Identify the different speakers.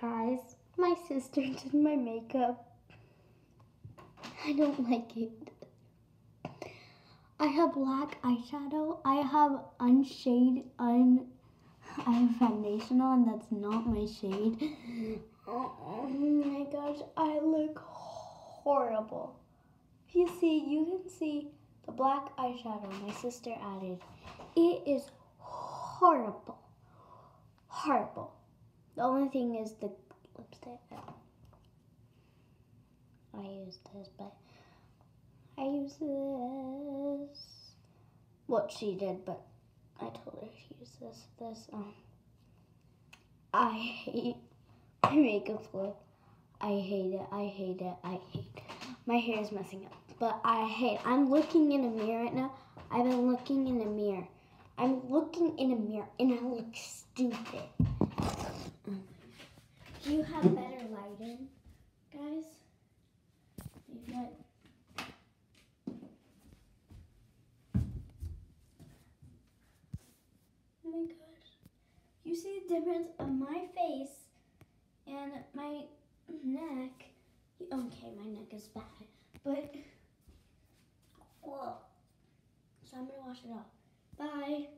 Speaker 1: Guys, my sister did my makeup. I don't like it. I have black eyeshadow. I have unshade, un. I have foundation on. And that's not my shade. Oh my gosh, I look horrible. You see, you can see the black eyeshadow my sister added. It is. Horrible. Only thing is the lipstick. I use this, but I use this. What she did, but I told her to use this. This, um, I hate my makeup look. I hate it. I hate it. I hate. My hair is messing up, but I hate. I'm looking in a mirror right now. I've been looking in a mirror. I'm looking in a mirror and I look stupid. Do you have better lighting, guys? Oh my gosh. You see the difference of my face and my neck. Okay, my neck is bad, but whoa. So I'm gonna wash it off. Bye.